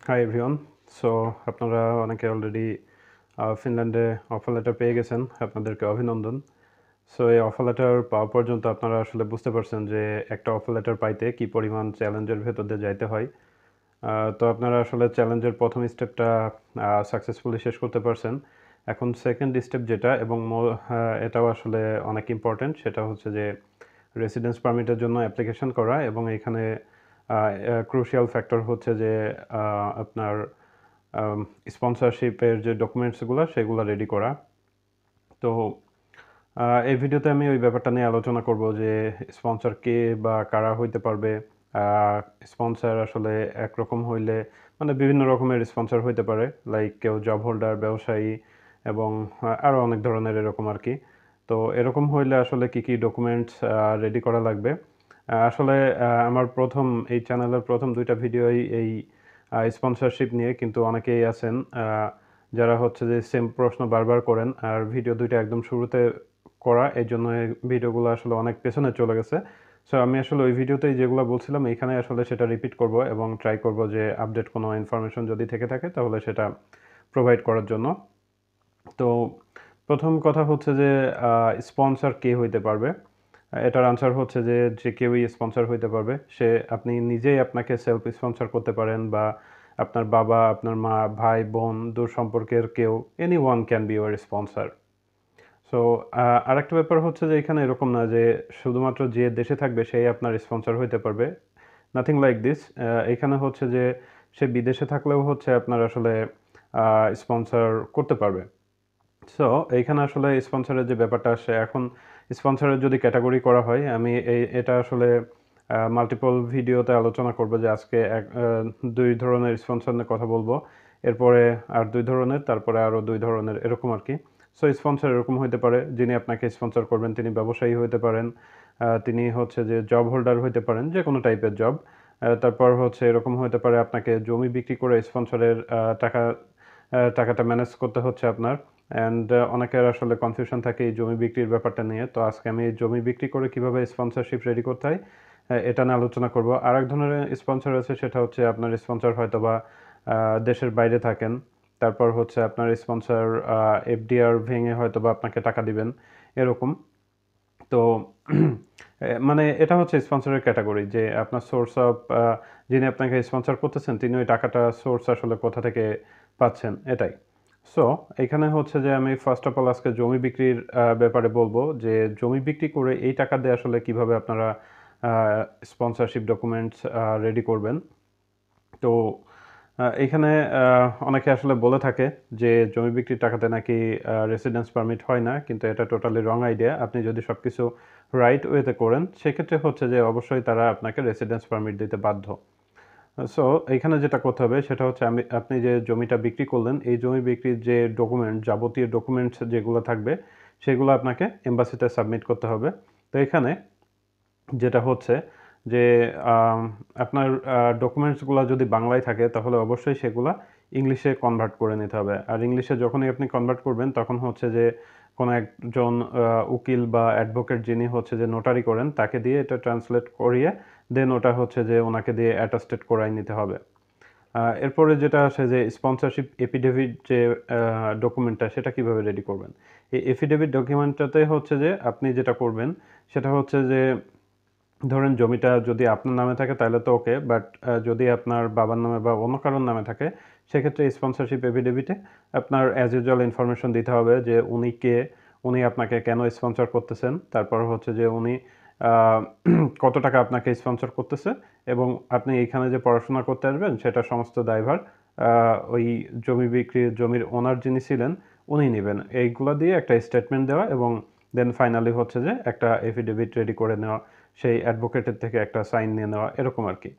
Hi everyone so আপনারা অনেকে already ফিনল্যান্ডে offer letter পেয়ে গেছেন। আপনাদেরকে অভিনন্দন। সো এই অফার লেটার পাওয়া পর্যন্ত আপনারা আসলে বুঝতে পারছেন যে একটা অফার লেটার পাইতে কী পরিমাণ চ্যালেঞ্জের ভেতর দিয়ে যাইতে হয়। তো আপনারা আসলে চ্যালেঞ্জের প্রথম স্টেপটা সাকসেসফুলি শেষ করতে পারছেন। এখন সেকেন্ড স্টেপ যেটা এবং এটাও আসলে অনেক ইম্পর্ট্যান্ট সেটা হচ্ছে যে রেসিডেন্স পারমিটের জন্য অ্যাপ্লিকেশন করা এবং এখানে ক্রুশিয়াল ফ্যাক্টর হচ্ছে যে আপনার স্পন্সরশিপের যে ডকুমেন্টসগুলো সেগুলো রেডি করা। তো এই ভিডিওতে আমি ওই ব্যাপারটা নিয়ে আলোচনা করব যে স্পন্সর কে বা কারা হইতে পারবে। স্পন্সর আসলে একরকম হইলে মানে বিভিন্ন রকমের স্পন্সর হইতে পারে। লাইক কেউ জব হোল্ডার ব্যবসায়ী এবং আরও অনেক ধরনের এরকম আর কি। তো এরকম হইলে আসলে কি কি ডকুমেন্টস রেডি করা লাগবে? আসলে আমার প্রথম এই চ্যানেলের প্রথম দুইটা ভিডিওই এই স্পন্সরশিপ নিয়ে কিন্তু অনেকেই আছেন যারা হচ্ছে যে সেম প্রশ্ন বারবার করেন। আর ভিডিও দুইটা একদম শুরুতে করা, এই জন্য ভিডিওগুলো আসলে অনেক পেছনে চলে গেছে। সো আমি আসলে ওই ভিডিওতেই যেগুলো বলছিলাম এখানে আসলে সেটা রিপিট করব এবং ট্রাই করব যে আপডেট কোনো ইনফরমেশন যদি থেকে থাকে, তাহলে সেটা প্রোভাইড করার জন্য। তো, প্রথম কথা হচ্ছে যে স্পন্সর কে হইতে পারবে? এটার আনসার হচ্ছে যে যে কেউই স্পন্সর হইতে পারবে। সে, আপনি নিজেই আপনাকে সেলফ স্পন্সর করতে পারেন বা আপনার বাবা, আপনার মা, ভাই, বোন, দূর সম্পর্কের কেউ any one can be your sponsor so আরেকটা ব্যাপার হচ্ছে যে, এখানে এরকম না যে, শুধুমাত্র যে দেশে থাকবে সেই আপনার স্পন্সর হইতে পারবে। নাথিং লাইক দিস এখানে হচ্ছে যে, সে বিদেশে থাকলেও হচ্ছে আপনার আসলে স্পন্সর করতে পারবে। সো এইখানে আসলে স্পন্সরের যে ব্যাপারটা আসে এখন স্পন্সরের যদি ক্যাটাগরি করা হয়, আমি এই, এটা আসলে মাল্টিপল ভিডিওতে আলোচনা করব যে আজকে এক দুই ধরনের স্পন্সর নিয়ে কথা বলব। এরপরে আর দুই ধরনের, তারপরে আরও দুই ধরনের, এরকম আর কি। সো স্পন্সর এরকম হইতে পারে, যিনি আপনাকে স্পন্সর করবেন, তিনি ব্যবসায়ী হইতে পারেন তিনি হচ্ছে যে জব হোল্ডার হইতে পারেন যে কোনো টাইপের জব তারপর হচ্ছে এরকম হইতে পারে, আপনাকে জমি বিক্রি করে স্পন্সরের টাকা টাকাটা ম্যানেজ করতে হচ্ছে আপনার। অ্যান্ড অনেকের আসলে কনফিউশন থাকে এই জমি বিক্রির ব্যাপারটা নিয়ে। তো আজকে আমি এই জমি বিক্রি করে কীভাবে স্পন্সরশিপ রেডি করতে হয় এটা নিয়ে আলোচনা করব। আর এক ধরনের স্পন্সর আছে, সেটা হচ্ছে আপনার স্পন্সর হয়তো বা দেশের বাইরে থাকেন। তারপর হচ্ছে আপনার স্পন্সর এফডিআর ভেঙে হয়তো বা আপনাকে টাকা দিবেন, এরকম। তো মানে এটা হচ্ছে স্পন্সরের ক্যাটাগরি যে আপনার সোর্স অফ যিনি আপনাকে স্পন্সর করতেছেন, তিনি ওই টাকাটা সোর্স আসলে কোথা থেকে পাচ্ছেন, এটাই। সো এখানে হচ্ছে যে আমি ফার্স্ট অফ অল আজকে জমি বিক্রির ব্যাপারে বলব যে জমি বিক্রি করে এই টাকা দিয়ে আসলে কীভাবে আপনারা স্পন্সরশিপ ডকুমেন্টস রেডি করবেন। তো এখানে অনেকে আসলে বলে থাকে যে জমি বিক্রির টাকাতে নাকি রেসিডেন্স পারমিট হয় না, কিন্তু এটা টোটালি রং আইডিয়া আপনি যদি সব কিছু রাইট ওয়েতে করেন, সেক্ষেত্রে হচ্ছে যে অবশ্যই তারা আপনাকে রেসিডেন্স পারমিট দিতে বাধ্য। সো এখানে যেটা করতে হবে, সেটা হচ্ছে আমি, আপনি যে জমিটা বিক্রি করলেন, এই জমি বিক্রির যে ডকুমেন্ট যাবতীয় ডকুমেন্টস যেগুলো থাকবে, সেগুলো আপনাকে এম্বাসিতে সাবমিট করতে হবে। তো এখানে যেটা হচ্ছে যে আপনার ডকুমেন্টসগুলো যদি বাংলায় থাকে, তাহলে অবশ্যই সেগুলো ইংলিশে কনভার্ট করে নিতে হবে। আর ইংলিশে যখনই আপনি কনভার্ট করবেন, তখন হচ্ছে যে, কোনো একজন উকিল বা অ্যাডভোকেট যিনি হচ্ছে যে নোটারি করেন, তাকে দিয়ে এটা ট্রান্সলেট করিয়ে দেন ওটা হচ্ছে যে ওনাকে দিয়ে অ্যাটাস্টেড করাই নিতে হবে। এরপরে যেটা আসে যে স্পন্সরশিপ এফিডেভিট যে ডকুমেন্টটা সেটা কীভাবে রেডি করবেন? এই এফিডেভিট ডকুমেন্টটাতে হচ্ছে যে আপনি যেটা করবেন, সেটা হচ্ছে যে ধরেন জমিটা যদি আপনার নামে থাকে তাহলে তো ওকে বাট যদি আপনার বাবার নামে বা অন্য কারোর নামে থাকে, সেক্ষেত্রে স্পন্সরশিপ এফিডেভিটে আপনার অ্যাজ ইউজুয়াল ইনফরমেশন দিতে হবে যে উনি কে, উনি আপনাকে কেন স্পন্সর করতেছেন। তারপর হচ্ছে যে উনি কত টাকা আপনাকে স্পন্সর করতেছে এবং আপনি এইখানে যে পড়াশোনা করতে আসবেন, সেটা সমস্ত দায়ভার ওই জমি বিক্রির, জমির ওনার যিনি ছিলেন, উনি নেবেন। এইগুলো দিয়ে একটা স্টেটমেন্ট দেওয়া এবং দেন ফাইনালি হচ্ছে যে একটা এফিডেভিট রেডি করে নেওয়া, সেই অ্যাডভোকেটের থেকে একটা সাইন নিয়ে নেওয়া, এরকম আর কি।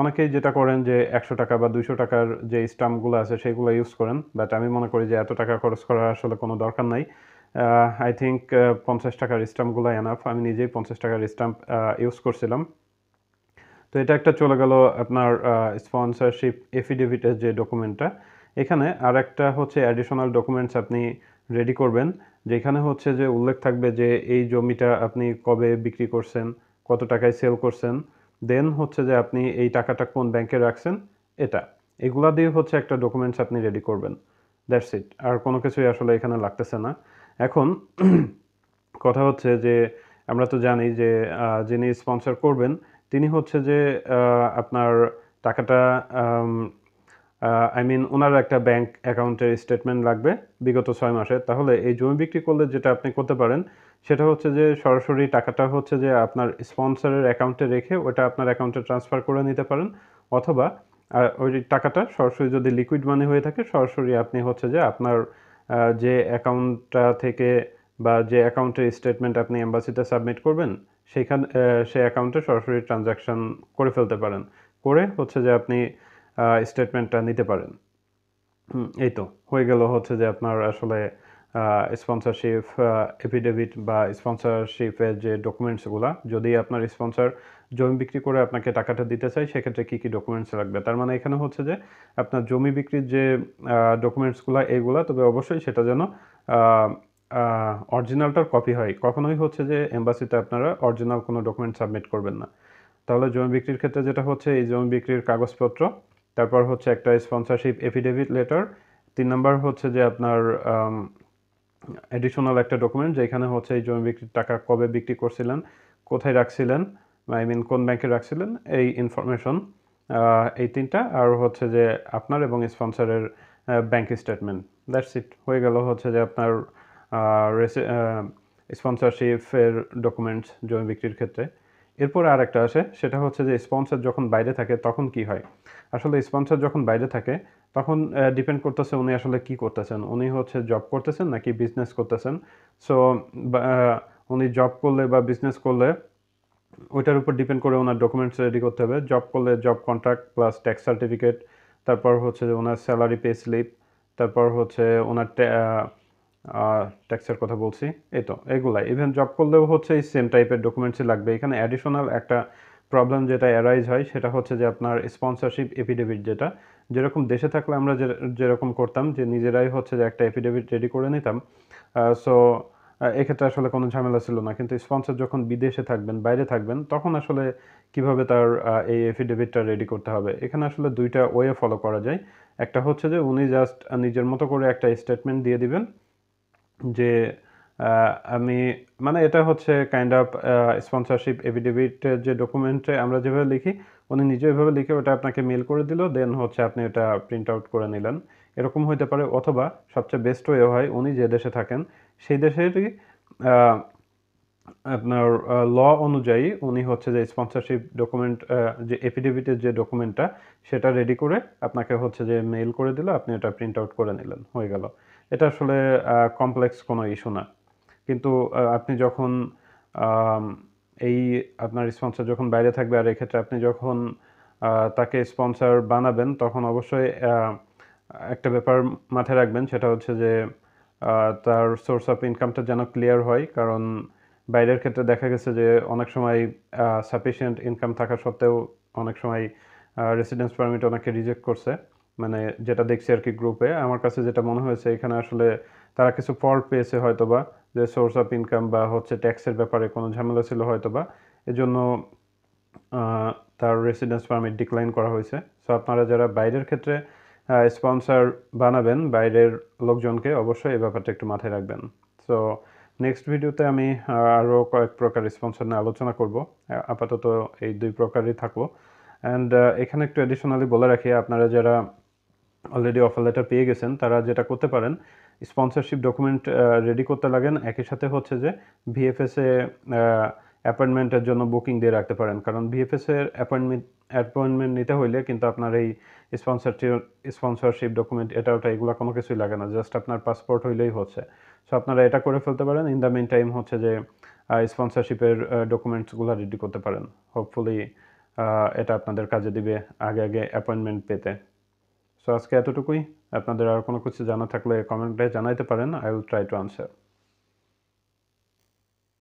অনেকেই যেটা করেন যে একশো টাকা বা দুইশো টাকার যে স্টাম্পগুলো আছে, সেগুলো ইউজ করেন বাট আমি মনে করি যে এত টাকা খরচ করার আসলে কোনো দরকার নাই। আই থিঙ্ক পঞ্চাশ টাকার স্টাম্পগুলো এনাফ আমি নিজেই পঞ্চাশ টাকার স্টাম্প ইউজ করছিলাম। তো এটা একটা চলে গেল আপনার স্পন্সরশিপ এফিডেভিটের যে ডকুমেন্টটা এখানে আর একটা হচ্ছে অ্যাডিশনাল ডকুমেন্টস আপনি রেডি করবেন, যেখানে হচ্ছে যে উল্লেখ থাকবে যে এই জমিটা আপনি কবে বিক্রি করছেন, কত টাকায় সেল করছেন। দেন হচ্ছে যে আপনি এই টাকাটা কোন ব্যাংকে রাখছেন, এটা। এগুলা দিয়ে হচ্ছে একটা ডকুমেন্টস আপনি রেডি করবেন। দ্যাটস ইট আর কোনো কিছুই আসলে এখানে লাগতেছে না। এখন কথা হচ্ছে যে, আমরা তো জানি যে যিনি স্পন্সর করবেন, তিনি হচ্ছে যে আপনার টাকাটা আই মিন ওনার একটা ব্যাংক অ্যাকাউন্টের স্টেটমেন্ট লাগবে বিগত ছয় মাসে। তাহলে এই জমি বিক্রি করলে যেটা আপনি করতে পারেন, সেটা হচ্ছে যে, সরাসরি টাকাটা হচ্ছে যে, আপনার স্পন্সরের অ্যাকাউন্টে রেখে ওটা আপনার অ্যাকাউন্টে ট্রান্সফার করে নিতে পারেন। অথবা ওই টাকাটা সরাসরি যদি লিকুইড মানি হয়ে থাকে, সরাসরি আপনি হচ্ছে যে, আপনার যে অ্যাকাউন্টটা থেকে বা যে অ্যাকাউন্টের স্টেটমেন্ট আপনি এম্বাসিতে সাবমিট করবেন সেইখান সেই অ্যাকাউন্টে সরাসরি ট্রানজাকশন করে ফেলতে পারেন। করে হচ্ছে যে আপনি স্টেটমেন্টটা নিতে পারেন। এই তো। হয়ে গেল হচ্ছে যে আপনার আসলে স্পন্সরশিপ এফিডেভিট বা স্পন্সরশিপের যে ডকুমেন্টসগুলো যদি আপনার স্পন্সর জমি বিক্রি করে আপনাকে টাকাটা দিতে চাই, সেক্ষেত্রে কী কী ডকুমেন্টস লাগবে? তার মানে এখানে হচ্ছে যে, আপনার জমি বিক্রির যে ডকুমেন্টসগুলো এইগুলা তবে অবশ্যই সেটা যেন অরিজিনালটার কপি হয়। কখনোই হচ্ছে যে এম্বাসিতে আপনারা অরিজিনাল কোনো ডকুমেন্ট সাবমিট করবেন না। তাহলে জমি বিক্রির ক্ষেত্রে যেটা হচ্ছে, এই জমি বিক্রির কাগজপত্র, তারপর হচ্ছে একটা স্পন্সরশিপ এফিডেভিট লেটার তিন নাম্বার হচ্ছে যে আপনার অ্যাডিশনাল একটা ডকুমেন্ট যেখানে হচ্ছে এই জমি বিক্রির টাকা কবে বিক্রি করছিলেন, কোথায় রাখছিলেন আই মিন কোন ব্যাংকে রাখছিলেন, এই ইনফরমেশন এই তিনটা, আর হচ্ছে যে আপনার এবং স্পন্সরের ব্যাংক স্টেটমেন্ট দ্যাটস ইট হয়ে গেল হচ্ছে যে আপনার স্পন্সরশিপের ডকুমেন্টস জমি বিক্রির ক্ষেত্রে। এরপর আর একটা আসে সেটা হচ্ছে যে স্পন্সর যখন বাইরে থাকে, তখন কি হয়? আসলে স্পন্সর যখন বাইরে থাকে, তখন ডিপেন্ড করতেছে উনি আসলে কি করতেছেন। উনি হচ্ছে জব করতেছেন নাকি বিজনেস করতেছেন? সো উনি জব করলে বা বিজনেস করলে ওইটার উপর ডিপেন্ড করে ওনার ডকুমেন্টস রেডি করতে হবে। জব করলে job contract plus tax certificate তারপর হচ্ছে ওনার স্যালারি পে স্লিপ তারপর হচ্ছে ওনার ট্যাক্সের কথা বলছি। এই তো, এগুলাই। ইভেন জব করলেও হচ্ছে এই সেম টাইপের ডকুমেন্টসই লাগবে। এখানে অ্যাডিশনাল একটা প্রবলেম যেটা অ্যারাইজ হয়, সেটা হচ্ছে যে আপনার স্পন্সরশিপ এফিডেভিট যেটা। যেরকম দেশে থাকলে আমরা যেরকম করতাম, যে নিজেরাই হচ্ছে যে একটা এফিডেভিট রেডি করে নিতাম। সো এক্ষেত্রে আসলে কোনো ঝামেলা ছিল না। কিন্তু স্পন্সর যখন বিদেশে থাকবেন, বাইরে থাকবেন, তখন আসলে কীভাবে তার এই এফিডেভিটটা রেডি করতে হবে? এখানে আসলে দুইটা ওয়ে ফলো করা যায়। একটা হচ্ছে যে, উনি জাস্ট নিজের মতো করে একটা স্টেটমেন্ট দিয়ে দিবেন যে আমি মানে এটা হচ্ছে কাইন্ড অফ স্পন্সরশিপ এফিডেভিটের যে ডকুমেন্টে আমরা যেভাবে লিখি, উনি নিজে ওইভাবে লিখে ওটা আপনাকে মেল করে দিল দেন হচ্ছে আপনি এটা প্রিন্ট আউট করে নিলেন। এরকম হইতে পারে, অথবা সবচেয়ে বেস্ট ওয়ে হয় উনি যে দেশে থাকেন, সেই দেশেরই আপনার ল অনুযায়ী উনি হচ্ছে যে স্পন্সরশিপ ডকুমেন্ট যে এফিডেভিটের যে ডকুমেন্টটা সেটা রেডি করে আপনাকে হচ্ছে যে মেইল করে দিল, আপনি এটা প্রিন্ট আউট করে নিলেন, হয়ে গেল। এটা আসলে কমপ্লেক্স কোনো ইস্যু না। কিন্তু আপনি যখন এই আপনার স্পন্সর যখন বাইরে থাকবে, আর এক্ষেত্রে আপনি যখন তাকে স্পন্সর বানাবেন, তখন অবশ্যই একটা ব্যাপার মাথায় রাখবেন সেটা হচ্ছে যে তার সোর্স অফ ইনকামটা যেন ক্লিয়ার হয় কারণ বাইরের ক্ষেত্রে দেখা গেছে যে অনেক সময় সাফিসিয়েন্ট ইনকাম থাকা সত্ত্বেও অনেক সময় রেসিডেন্স পারমিট অনেকে রিজেক্ট করছে। মানে যেটা দেখছি আর কি গ্রুপে আমার কাছে যেটা মনে হয়েছে এখানে আসলে তারা কিছু ফল্ট পেয়েছে হয়তোবা যে সোর্স অফ ইনকাম বা হচ্ছে ট্যাক্সের ব্যাপারে কোনো ঝামেলা ছিল হয়তোবা। এজন্য আহ, তার রেসিডেন্স পারমিট ডিক্লাইন করা হয়েছে। সো আপনারা যারা বাইরের ক্ষেত্রে স্পন্সর বানাবেন বাইরের লোকজনকে, অবশ্যই এই ব্যাপারটা একটু মাথায় রাখবেন। সো নেক্সট ভিডিওতে আমি আরও কয়েক প্রকার স্পন্সর নিয়ে আলোচনা করব। আপাতত এই দুই প্রকারই থাকল অ্যান্ড এখানে একটু অ্যাডিশনালি বলে রাখি, আপনারা যারা অলরেডি অফার লেটার পেয়ে গেছেন, তারা যেটা করতে পারেন স্পন্সরশিপ ডকুমেন্ট রেডি করতে লাগেন। একই সাথে হচ্ছে যে ভিএফএস এ অ্যাপয়েন্টমেন্টের জন্য বুকিং দিয়ে রাখতে পারেন। কারণ ভিএফএস এর অ্যাপয়েন্টমেন্ট অ্যাপয়েন্টমেন্ট নিতে হইলে কিন্তু আপনার এই স্পন্সরশিপ স্পন্সরশিপ ডকুমেন্ট এটা, ওটা এগুলো কোনো কিছুই লাগে না। জাস্ট আপনার পাসপোর্ট হইলেই হচ্ছে। সো আপনারা এটা করে ফেলতে পারেন। ইন দ্য মেন টাইম হচ্ছে যে স্পন্সরশিপের ডকুমেন্টসগুলো রেডি করতে পারেন। হোপফুলি এটা আপনাদের কাজে দিবে আগে আগে অ্যাপয়েন্টমেন্ট পেতে। সো আজকে এতটুকুই। আপনাদের আর কোনো কিছু জানা থাকলে কমেন্টে জানাইতে পারেন। I will try to answer